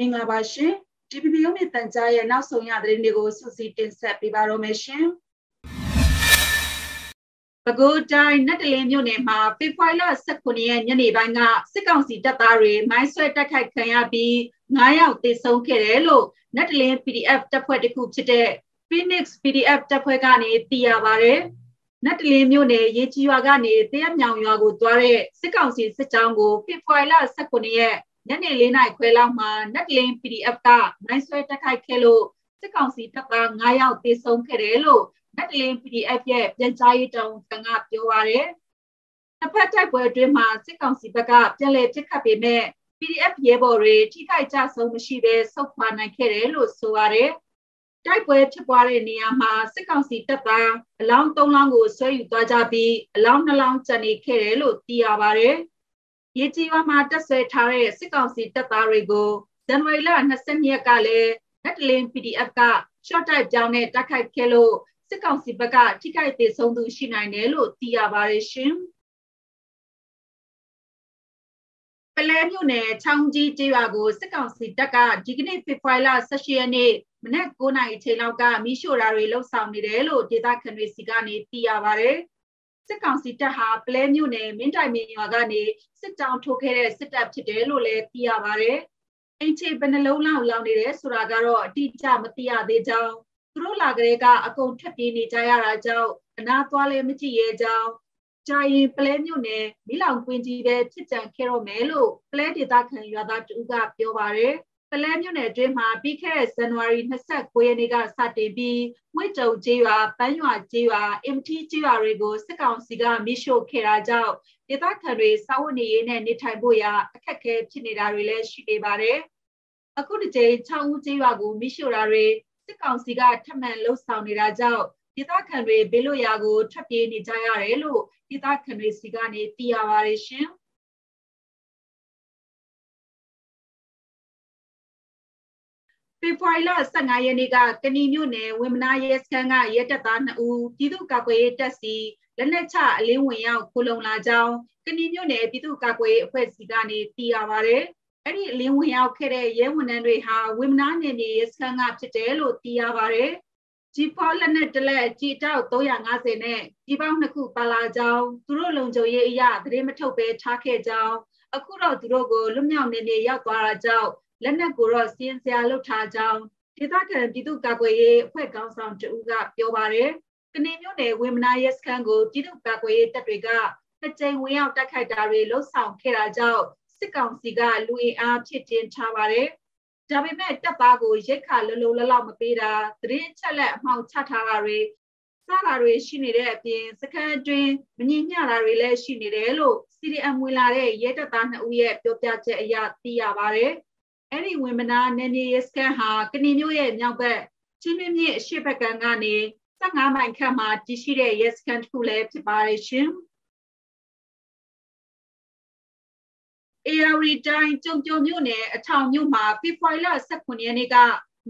မင်္ဂလာပါရှင် TPP ရုံးမြင့်တန်ကြားရဲ့နောက်ဆုံးရသတင်းတွေကိုစုစည်းတင်ဆက်ပေးပါတော့မယ်ရှင်ပဲခူးတိုင်းနတ်တလင်းမြို့နယ်မှာဖေဖော်ဝါရီလ19ရက်ညနေပိုင်းကစစ်ကောင်စီတပ်သားတွေမိုင်းဆွဲတိုက်ခိုက်ခံရပြီး9ယောက်သေဆုံးခဲ့တယ်လို့နတ်တလင်း PDF တပ်ဖွဲ့တစ်ခုဖြစ်တဲ့ Phoenix PDF တပ်ဖွဲ့ကနေသိရပါတယ်။နတ်တလင်းမြို့နယ်ရေကြီးရွာကနေတရက်မြောင်ရွာကိုသွားတဲ့စစ်ကောင်စီစစ်ကြောင်းကိုဖေဖော်ဝါရီလ19ရက် ညနေ၄နာရီခွဲလောက်မှာနက်လင်း PDF ကနိုင်ဆွဲတက်ခိုက်ခဲ့လို့စစ်ကောင်စီတပ်သား9ယောက်သေဆုံးခဲ့တယ်လို့နက်လင်း PDF ရဲ့ပြန်ကြားရေးတောင်ခံကပြောပါရယ်တစ်ဖက်တိုက်ပွဲအတွင်းမှာစစ်ကောင်စီဘက်ကပြန်လည်ပစ်ခတ်ပေမဲ့ PDF ရဲဘော်တွေထိခိုက်ကြဆုံးမရှိဘဲဆုတ်ခွာနိုင်ခဲ့တယ်လို့ဆိုပါရယ်တိုက်ပွဲဖြစ်ပွားတဲ့နေရာမှာစစ်ကောင်စီတပ်သားအလောင်း၃လောင်းကိုဆွဲယူသွားကြပြီးအလောင်း၂လောင်းကျန်နေခဲ့တယ်လို့သိရပါတယ်။ ရေကြီးရွာမှာတက်ဆွဲထားတဲ့စစ်ကောင်စီတပ်သားတွေကိုဇန်နဝါရီလ22ရက်ကလည်းလက်တလင်း PDF က short type ကြောင်းနဲ့တိုက်ခိုက်ခဲ့လို့စစ်ကောင်စီဘက်ကထိခိုက်သေးဆုံးသူရှိနိုင်တယ်လို့သိရပါတယ်ရှင်။ပလဲမြို့နယ်ချောင်းကြီးကျေးရွာကိုစစ်ကောင်စီတပ်ကဒီကနေ့ဖေဖော်ဝါရီလ18ရက်နေ့မနက်9:00နာရီချိန်လောက်ကမိရှို့တာတွေလှုပ်ဆောင်နေတယ်လို့ဒေသခံတွေစီကနေသိရပါတယ်။ စစ်ကောင်စီတပ်ဟာပလဲမြို့နယ်မင်းတိုင်မင်းရွာကနေစစ်တောင်းထိုးခဲ့တဲ့စစ်တပ်ဖြစ်တယ်လို့လည်းသိရပါတယ်။အင်ချေဘယ်နှလုံးလောက်လောင်နေတယ်ဆိုတာကတော့အတိအကျမသိရသေးကြောင်းသူတို့လာကလေးကအကုန်ထပ်ပြေးနေကြရတာကြောင့်အနာသွားလည်းမကြည့်ရဲကြောင်းကြာရင်ပလဲမြို့နယ်မိလောင်ကွင်းကြီးပဲဖြစ်ကြံခဲ့တော့မယ်လို့ပလဲဒေသခံရွာသားတူကပြောပါတယ်။ ပလဲမြို့နယ်အတွင်းမှာပြီးခဲ့တဲ့ဇန်နဝါရီ29ရက်နေ့ကစတင်ပြီးမွေတုံကျေးရွာပန်းရွာကျေးရွာအင်တီကျေးရွာတွေကိုစစ်ကောင်စီကမိရှို့ခဲ့တာကြောင့်ဒေသခံတွေစာဝတ်နေရေးနဲ့နေထိုင်ဖို့ရာအခက်အခဲဖြစ်နေတာတွေလည်းရှိနေပါတယ်။အခုဒီချိန်6ဦးကျေးရွာကိုမိရှို့တာတွေစစ်ကောင်စီကထပ်မံလှုပ်ဆောင်နေတာကြောင့်ဒေသခံတွေဘေးလွတ်ရာကိုထွက်ပြေးနေကြရတယ်လို့ဒေသခံတွေစီကနေသိရပါတယ်ရှင်။ ဖေဖော်ဝါရီလ15ရက်နေ့ကကဏီမြို့နယ်ဝင်းမနာရဲစခန်းကရဲတပ်သား2ဦးပြည်သူ့ကာကွယ်ရေးတပ်စီလက်နက်ချအလင်းဝင်ရောက်ခိုလုံလာကြောင်းကဏီမြို့နယ်ပြည်သူ့ကာကွယ်ရေးအဖွဲ့စီကနေသိရပါဗျ။အဲ့ဒီအလင်းဝင်ရောက်ခဲ့တဲ့ရဲဝန်ထမ်းတွေဟာဝင်းမနာနယ်မြေရဲစခန်းကဖြစ်တယ်လို့သိရပါဗျ။ဂျီဖောလက်နက်တလက်ဂျီတောက်350နဲ့ဂျီပေါင်းနှစ်ခုပါလာကြောင်းသူတို့လုံခြုံရေးအရာသတင်းမထုတ်ဘဲထားခဲ့ကြောင်းအခုတော့သူတို့ကိုလွတ်မြောက်နေနေရောက်သွားတာကြောင့် လက်နက်ကိုတော့စီရင်စရာလုပ်ထားကြောင်းဒေသခံပြည်သူ့ကာကွယ်ရေးအဖွဲ့ကောင်းဆောင်တဦးကပြောပါတယ်။ကနေမျိုးနယ်ဝင်းမနာရဲစခန်းကိုပြည်သူ့ကာကွယ်ရေးတပ်တွေကနှစ်ကြိမ်ဝင်ရောက်တိုက်ခိုက်တာတွေလှုပ်ဆောင်ခဲ့တာကြောင့်စစ်ကောင်စီကလူအင်အားဖြစ်တင်ထားပါတယ်။ဒါပေမဲ့တပ်သားကိုရိတ်ခါလလုံလလောက်မပေးတာသတင်းချက်လက်အမှောင်ချထားတာတွေစားတာတွေရှိနေတဲ့အပြင်စခန်းအတွင်းမငြိညတာတွေလည်းရှိနေတယ်လို့ CDM ဝင်လာတဲ့ရဲတပ်သား2ဦးရဲ့ပြောပြချက်အရသိရပါတယ်။ အဲ့ဒီဝင်မနာနယ်မြေစကန်ဟာကဏီမျိုးရဲ့မြောက်ဘက်ချင်းမြင့်မြင့်အရှိဘက်ကကနေ15မိုင်ခန့်မှာတည်ရှိတဲ့ရဲစကန်တစ်ခုလည်းဖြစ်ပါတယ်ရှင်။ ARI တိုင်းကျုံကျုံမြို့နယ်အထောင်မြို့မှာဖေဖော်ဝါရီလ18ရက်နေ့က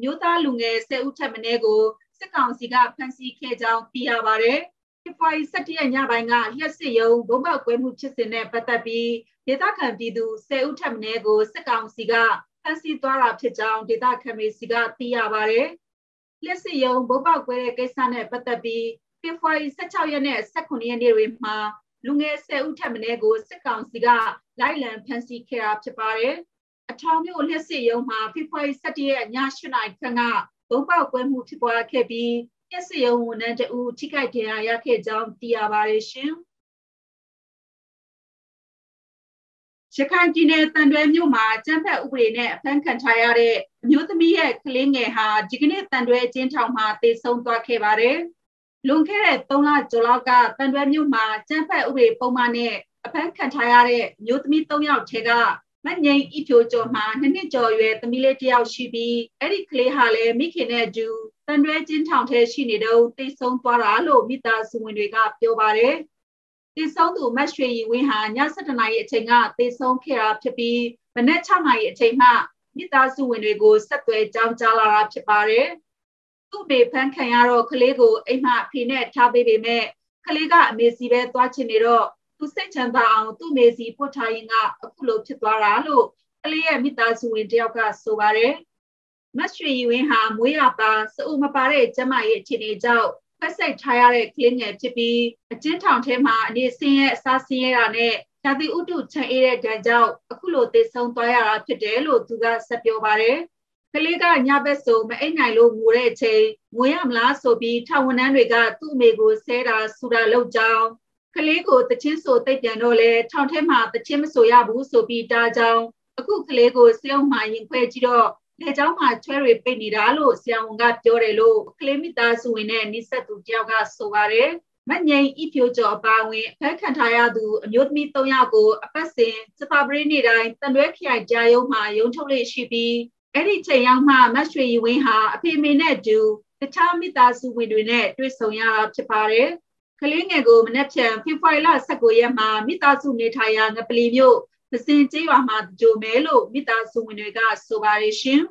မြို့သားလူငယ်10ဦးထက်မနည်းကိုစစ်ကောင်စီကဖမ်းဆီးခဲ့ကြောင်းသိရပါတယ်။ဖေဖော်ဝါရီ17ရက်ညပိုင်းကလျှက်စစ်ရုံဘုံပေါက်ကွဲမှုဖြစ်စဉ်နဲ့ပတ်သက်ပြီးဒေသခံပြည်သူ10ဦးထက်မနည်းကိုစစ်ကောင်စီက ဖမ်းဆီးသွားတာဖြစ်ကြောင်းဒေသခံတွေစီကသိရပါတယ်။လက်စစ်ရုံဘုတ်ပေါက်ကွဲတဲ့ကိစ္စနဲ့ပတ်သက်ပြီးဖေဖော်ဝါရီ16ရက်နဲ့18ရက်နေ့တွေမှာလူငယ်10ဦးထက်မနည်းကိုစစ်ကောင်စီကလိုက်လံဖမ်းဆီးခဲ့တာဖြစ်ပါတယ်။အထောင်မြို့လက်စစ်ရုံမှာဖေဖော်ဝါရီ17ရက်ည8နာရီခန့်ကဘုံပေါက်ကွဲမှုဖြစ်ပွားခဲ့ပြီးလက်စစ်ရုံဝန်ထမ်းတဦးထိခိုက်ဒဏ်ရာရခဲ့ကြောင်းသိရပါတယ်ရှင်။ ရခိုင်ပြည်နယ်တန်တွဲမြို့မှာကျန်းဖက်ဥပဒေနဲ့အဖမ်းခံထားရတဲ့အမျိုးသမီးရဲ့ကလေးငယ်ဟာဒီကနေ့တန်တွဲအကျဉ်းထောင်မှာတေဆုံးသွားခဲ့ပါတယ်။လွန်ခဲ့တဲ့3လကျော်လောက်ကတန်တွဲမြို့မှာကျန်းဖက်ဥပဒေပုံမှန်နဲ့အဖမ်းခံထားရတဲ့အမျိုးသမီး3ယောက်ထဲကမငိမ့်ဤဖြိုကျော်မှာနှစ်နှစ်ကျော်ရွယ်သမီးလေးတစ်ယောက်ရှိပြီးအဲ့ဒီကလေးဟာလည်းမိခင်နဲ့အတူတန်တွဲကျင်းထောင်ထဲရှိနေတော့တိတ်ဆုံးသွားတာလို့မိသားစုဝင်တွေကပြောပါတယ်။ တေဆုံးသူမတ်ရွှေရီဝင်းဟာည7:00နာရီအချိန်ကတေဆုံးခဲ့တာဖြစ်ပြီးမနက်6:00နာရီအချိန်မှမိသားစုဝင်တွေကိုဆက်သွယ်ကြောင်းကြားလာတာဖြစ်ပါတယ်။သူ့မေဖန်းခံရတော့ကလေးကိုအိမ်မှဖေနဲ့ထားပေးပေမဲ့ကလေးကအမေစီပဲသွားချင်နေတော့သူစိတ်ချမ်းသာအောင်သူ့မေစီပို့ထားရင်ကအခုလိုဖြစ်သွားတာလို့ကလေးရဲ့မိသားစုဝင်တယောက်ကဆိုပါတယ်မတ်ရွှေရီဝင်းဟာမွေးရပါစအုပ်မပါတဲ့ကျမရဲ့အခြေအနေကြောင့် ဖက်ဆိုင်ထားရတဲ့ကလေးငယ်ဖြစ်ပြီးအကျဉ်းထောင်ထဲမှာအနေဆင်းရဲအစားဆင်းရဲတာနဲ့ဓာတိဥတုချန်အေးတဲ့ဒဏ်ကြောင့်အခုလိုသေဆုံးသွားရတာဖြစ်တယ်လို့သူကဆက်ပြောပါတယ်ကလေးကညဘက်ဆိုမအိပ်နိုင်လို့ငိုတဲ့အချိန်ငိုရမလားဆိုပြီးထောင်ဝန်ထမ်းတွေကသူ့အမေကိုဆဲတာဆူတာလုပ်ကြောင်းကလေးကိုတချင်းဆိုတိတ်ပြန်တော့လဲထောင်ထဲမှာတချင်းမဆိုရဘူးဆိုပြီးတားကြောင်းအခုကလေးကိုစေုံမှရင်ခွဲကြည့်တော့ လက်ချောင်းမှာချွဲတွေပိတ်နေတာလို့ဆရာဝန်ကပြောတယ်လို့ကလေးမိသားစုဝင်နဲ့နိဆက်သူတယောက်ကဆိုပါတယ်မငိမ့်ဤဖြိုကျော်အပါဝင်ဖက်ခံထားရသူအမျိုးသမီး၃ယောက်ကိုအပတ်စဉ်စပါပရိနေ့တိုင်းတန်တွဲခရိုင်ကြားရုံးမှာရုံးထုတ်လေရှိပြီးအဲ့ဒီချိန်ရောက်မှမတ်ရွှေရီဝင်းဟာအဖေမေနဲ့တူတခြားမိသားစုဝင်တွေနဲ့တွေ့ဆုံရတာဖြစ်ပါတယ်ကလေးငယ်ကိုမနေ့ဖြန်ဖေဖော်ဝါရီလ19ရက်မှာမိသားစုနေထိုင်ရာငပလီမြို့ ပစင်ကျေးရွာမှာကြိုမဲလို့မိသားစုဝင်တွေကဆိုပါတယ်ရှင်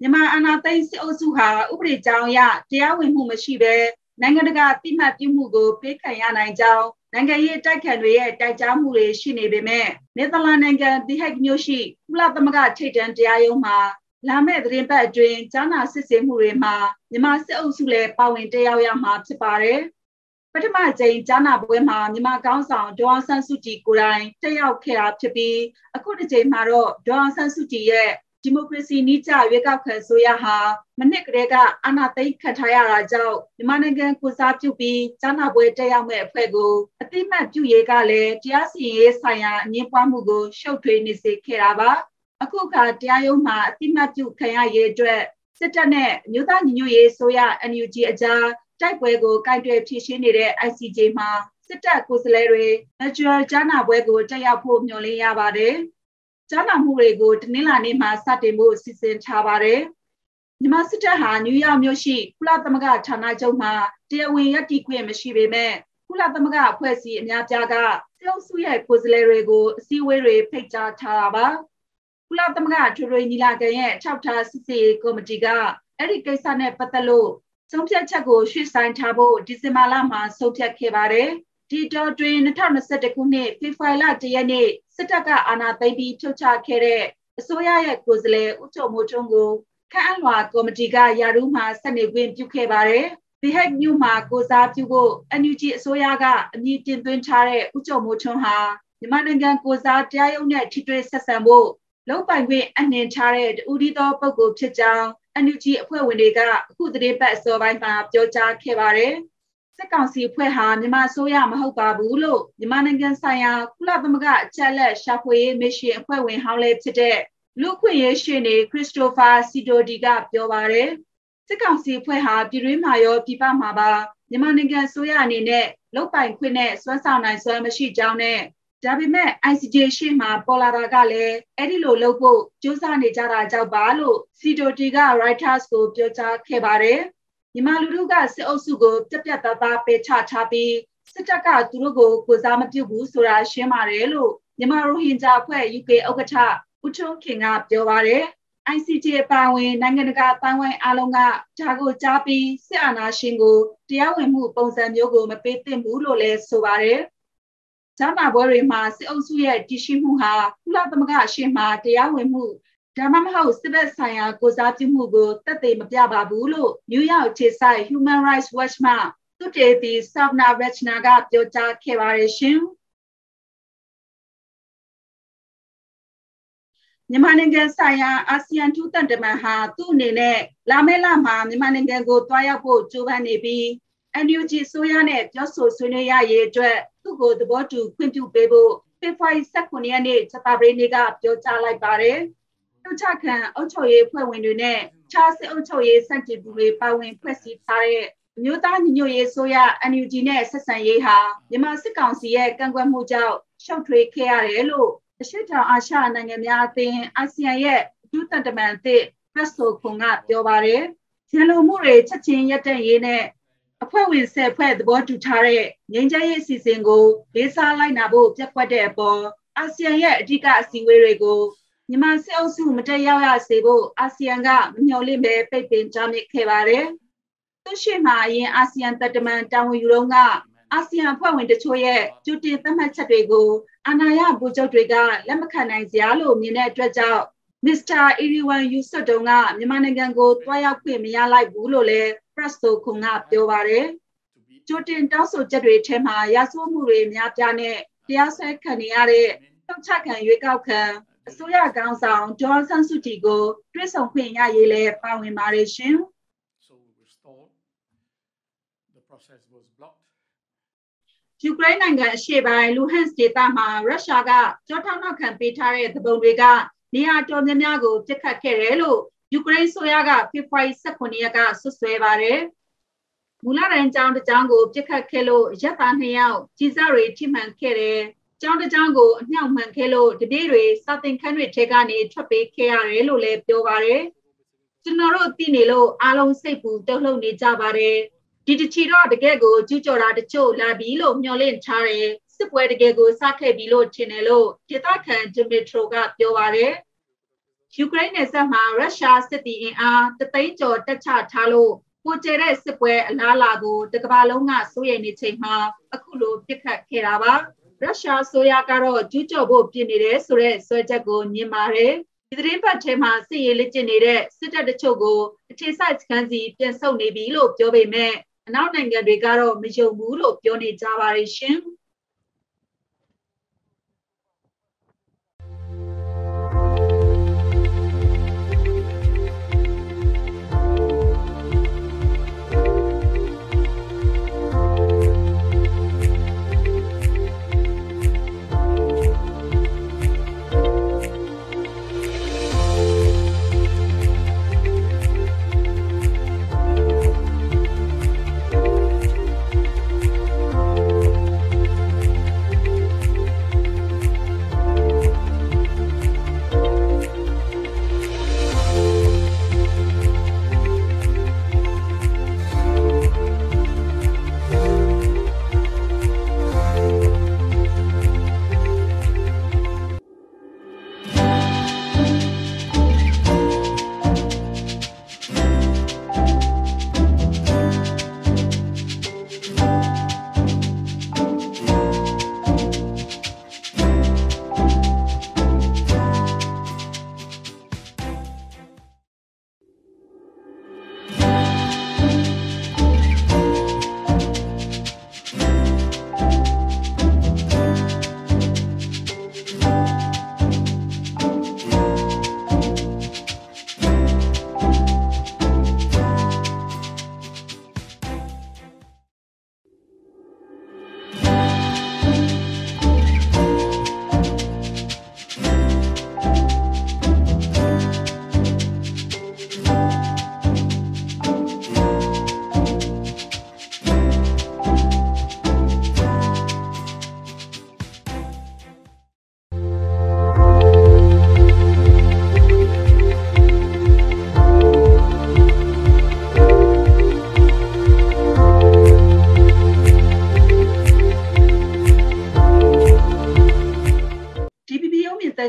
မြန်မာအာဏာသိမ်းစစ်အုပ်စုဟာဥပဒေကြောင်းအရတရားဝင်မှုမရှိဘဲနိုင်ငံတကာတိမှတ်ပြုမှုကိုပေးခံရနိုင်ကြောင်းနိုင်ငံရေးတိုက်ခံတွေရဲ့တိုက်ကြားမှုတွေရှိနေပေမဲ့နယ်သာလန်နိုင်ငံဒီဟက်မြို့ရှိကုလသမဂ္ဂထိပ်တန်းတရားရုံးမှာလာမယ့်သတင်းပတ်အတွင်းကြားနာစစ်ဆေးမှုတွေမှာမြန်မာစစ်အုပ်စုလည်းပါဝင်တက်ရောက်ရမှာဖြစ်ပါတယ်။ ပထမကြိမ်ကြားနာပွဲမှာမြန်မာကောင်းဆောင်ဒေါအောင်ဆန်းစုကြည်ကိုယ်တိုင်တက်ရောက်ခဲ့တာဖြစ်ပြီးအခုတစ်ကြိမ်မှာတော့ဒေါအောင်ဆန်းစုကြည်ရဲ့ဒီမိုကရေစီနည်းကျရွေးကောက်ခံဆိုရဟာမနစ်ကလေးကအာဏာသိမ်းခံထားရတာကြောင့်မြန်မာနိုင်ငံကိုစားပြုပြီးကြားနာပွဲတက်ရောက်မဲ့အဖွဲ့ကိုအတိမတ်ပြုရေးကလည်းတရားစီရင်ရေးဆိုင်ရာအငင်းပွားမှုကိုရှုပ်ထွေးနေစေခဲ့တာပါအခုခါတရားရုံးမှာအတိမတ်ပြုခံရရေးအတွက်စစ်တပ်နဲ့မြို့သားညီညွတ်ရေးဆိုရ NUG အကြား တိုက်ပွဲကိုကင်တွယ်ဖြည့်ရှင်းနေတဲ့ ICJ မှာစစ်တပ်ကိုယ်စားလှယ်တွေ natural ကြားနာပွဲကိုတက်ရောက်ဖို့မျှော်လင့်ရပါတယ်။ကြားနာမှုတွေကိုတနင်္လာနေ့မှာစတင်ဖို့စီစဉ်ထားပါတယ်။မြန်မာစစ်တပ်ဟာနယူးယောက်မြို့ရှိကုလသမဂ္ဂဌာနချုပ်မှာတရားဝင်ရည်တည်ခွင့်မရှိပေမဲ့ကုလသမဂ္ဂအဖွဲ့အစည်းအများပြားကစေုပ်စုရဲ့ကိုယ်စားလှယ်တွေကိုအစည်းအဝေးတွေဖိတ်ကြားထားတာပါ။ကုလသမဂ္ဂထွေထွေညီလာခံရဲ့ထောက်ထားစစ်ဆေးကော်မတီကအဲ့ဒီကိစ္စနဲ့ပတ်သက်လို့ ဆုံးဖြတ်ချက်ကိုရွှေ့ဆိုင်းထားဖို့ဒီဇင်ဘာလမှာဆုံးဖြတ်ခဲ့ပါတယ်။ဒီတော်တွင်2021ခုနှစ်ဖေဖော်ဝါရီလ1ရက်နေ့စစ်တပ်ကအာဏာသိမ်းပြီးဖြုတ်ချခဲ့တဲ့အစိုးရရဲ့ကိုယ်စားလှယ်ဦးကျော်မိုးထွန်းကိုခန့်အပ်လွှာကော်မတီကယာရုမှဆက်နေခွင့်ပြုခဲ့ပါတယ်။ The Hague မြို့မှာကိုစားပြုဖို့ NUG အစိုးရကအမည်တင်သွင်းထားတဲ့ဦးကျော်မိုးထွန်းဟာမြန်မာနိုင်ငံကိုစားတရားရုံးနဲ့ထိတွေ့ဆက်ဆံဖို့လုံပိုင်ခွင့်အနှင်ထားတဲ့ဦးဒီသောပုဂ္ဂိုလ်ဖြစ်ကြောင်း NUG အဖွဲ့ဝင်တွေကအခုသတင်းပတ်အစောပိုင်းမှာပြောကြားခဲ့ပါတယ်။စစ်ကောင်စီအဖွဲ့ဟာမြန်မာအစိုးရမဟုတ်ပါဘူးလို့မြန်မာနိုင်ငံဆိုင်ရာကုလသမဂ္ဂအချက်လက်ရှာဖွေရေးမစ်ရှင်အဖွဲ့ဝင်ဟောင်းလေးဖြစ်တဲ့လူခွင့်ရေးရှင်နေခရစ်စတိုဖာစီတိုဒီကပြောပါတယ်စစ်ကောင်စီအဖွဲ့ဟာပြည်တွင်းမှာရောပြည်ပမှာပါမြန်မာနိုင်ငံအစိုးရအနေနဲ့လုတ်ပိုင်ခွင့်နဲ့စွမ်းဆောင်နိုင်စွမ်းမရှိကြောင်းနဲ့ ဒါပေမဲ့ ICJ ရှေ့မှာပေါ်လာတာကလည်းအဲ့ဒီလိုလုပ်ဖို့ကြိုးစားနေကြတာကြောက်ပါလို့စီတိုတီက Reuters ကိုပြောကြားခဲ့ပါတယ်။မြန်မာလူထုကစစ်အုပ်စုကိုပြက်ပြက်သားသားပယ်ချချပြီးစစ်တပ်ကသူတို့ကိုကိုစားမပြုဘူးဆိုတာရှင်းပါတယ်လို့မြန်မာရိုဟင်ဂျာအဖွဲ့ UK ဥက္ကဋ္ဌဦးထွန်းခင်ကပြောပါတယ် ICJ အပါဝင်နိုင်ငံတကာတိုင်ဝမ်အားလုံးကဒါကိုကြားပြီးစစ်အာဏာရှင်ကိုတရားဝင်မှုပုံစံမျိုးကိုမပေးသင့်ဘူးလို့လည်းဆိုပါတယ်။ ဂျာမာပွဲတွေမှာစစ်အုပ်စုရဲ့တည်ရှိမှုဟာကုလသမဂ္ဂအရှင်းမှာတရားဝင်မှုဒါမှမဟုတ်စစ်ဘက်ဆိုင်ရာကိုစားပြုမှုကိုတက်သေးမပြပါဘူးလို့ New York ခြေဆိုင် Human Rights Watch မှသူတေတီ Savna Rachna ကပြောကြားခဲ့ပါတယ်ရှင်မြန်မာနိုင်ငံဆိုင်ရာအာဆီယံထူးတန်တမန်ဟာသူ့အနေနဲ့လာမယ့်လမှာမြန်မာနိုင်ငံကိုတွားရောက်ဖို့ကြိုးပမ်းနေပြီး NUG ဆိုရနဲ့ပြောဆိုဆွေးနွေးရရေးအတွက် သူ့ကိုသဘောတူခွင့်ပြုပေးဖို့ဖေဖော်ဝါရီ19ရက်နေ့ချက်တာပရိနေ့ကပြောကြားလိုက်ပါတယ်။နှုတ်ချခံအုပ်ချုပ်ရေးဖွဲ့ဝင်တွေနဲ့ခြားစစ်အုပ်ချုပ်ရေးစန့်ကျင်သူတွေပါဝင်ဖွဲ့စည်းထားတဲ့အမျိုးသားညီညွတ်ရေးဆိုရ NUG နဲ့ဆက်ဆံရေးဟာမြန်မာစစ်ကောင်စီရဲ့ကန့်ကွက်မှုကြောင့်ရှုပ်ထွေးခဲ့ရတယ်လို့အရှိတောင်အာရှနိုင်ငံများအသင်းအာဆီယံရဲ့ဒုတန်တမန်အသစ်ဖက်ဆိုခွန်ကပြောပါတယ်။ရန်လိုမှုတွေချက်ချင်းရပ်တန့်ရေးနဲ့ အဖွဲ့ဝင်ဆယ်ဖွဲ့သဘောတူထားတဲ့ငြိမ်းချမ်းရေးအစီအစဉ်ကိုလေးစားလိုက်နာဖို့ပြတ်ကွက်တဲ့အပေါ်အာဆီယံရဲ့အဓိကအစည်းအဝေးတွေကိုမြန်မာစစ်အုပ်စုမတက်ရောက်ရစေဖို့အာဆီယံကမမျှော်လင့်ပဲပိတ်ပင်ကြားမြစ်ခဲ့ပါတယ်။သူရှိမှအရင်အာဆီယံတပ်တမန်တာဝန်ယူတော့ကအာဆီယံအဖွဲ့ဝင်တချို့ရဲ့ကြိုတင်သတ်မှတ်ချက်တွေကိုအာဏာရဗိုလ်ချုပ်တွေကလက်မခံနိုင်စရာလို့မြင်တဲ့အတွက်ကြောင့် မစ္စတာအီရီဝမ်ယူဆွတ်တုံကမြန်မာနိုင်ငံကိုတွားရောက်ခွင့်မရလိုက်ဘူးလို့လည်း press ဆိုခုံကပြောပါတယ်။ကြိုတင်တောင်းဆိုချက်တွေထဲမှာရာဇဝတ်မှုတွေများပြားနဲ့တရားစွဲခံနေရတဲ့ထုတ်ချခံရွေးကောက်ခံအစိုးရကောင်းဆောင်ဒေါ်ဆန်းစုကြည်ကိုတွဲဆောင်ခွင့်ရရေးလဲပါဝင်ပါတယ်ရှင် So we were stalled. The process was blocked. ။ယူကရိန်းနိုင်ငံအရှေ့ပိုင်းလူဟန်စ်ဒေသမှာရုရှားကကြောထောက်နောက်ခံပေးထားတဲ့သဘုံတွေက နေရာတော်များများကိုပြစ်ခတ်ခဲ့တယ်လို့ယူကရိန်းဆိုရကဖေဖော်ဝါရီ18ရက်ကဆွဆွဲပါတယ်။မူလတန်းကျောင်းတစ်ကျောင်းကိုပြစ်ခတ်ခဲ့လို့ရက်သား2ယောက်ကြီးစားတွေထိမှန်ခဲ့တယ်။ကျောင်းတစ်ကျောင်းကိုအမြောက်မှန်ခဲ့လို့တပည့်တွေစာသင်ခန်းတွေထဲကနေထွက်ပေးခဲ့ရတယ်လို့လည်းပြောပါတယ်။ကျွန်တော်တို့သိနေလို့အားလုံးစိတ်ပူတုန်လှုပ်နေကြပါတယ်။ဒီတချီတော့တကယ်ကိုကျူးကျော်တာတချို့လာပြီလို့မျှော်လင့်ထားတယ်စစ်ပွဲတကယ်ကိုစခဲ့ပြီလို့ထင်တယ်လို့ဒေသခံဂျမီထရိုကပြောပါတယ် ယူကရိန်းနယ်စပ်မှာရုရှားစစ်သည်အင်အားတသိန်းကျော်တက်ချထားလို့ပိုကျတဲ့စစ်ပွဲအလားအလာကိုတကမ္ဘာလုံးကစိုးရိမ်နေချိန်မှာအခုလိုပြစ်ခတ်ခဲ့တာပါရုရှားဆိုရကတော့ကျူးကျော်ဖို့ပြင်နေတယ်ဆိုတဲ့ဆွဲချက်ကိုညင်ပါတယ်ဒီသတင်းပတ်ထဲမှာစစ်ရေးလက်ကျင့်နေတဲ့စစ်တပ်တချို့ကိုအခြေစိုက်စခန်းစီပြန်ဆုတ်နေပြီလို့ပြောပေမဲ့အနောက်နိုင်ငံတွေကတော့မယုံဘူးလို့ပြောနေကြပါတယ်ရှင်။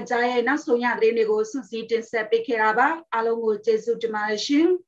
ကြားရဲ့နောက်ဆုံးရသတင်းတွေကိုစွန့်စည်းတင်ဆက်ပေးခဲ့တာပါအားလုံးကိုကျေးဇူးတင်ပါတယ်ရှင်။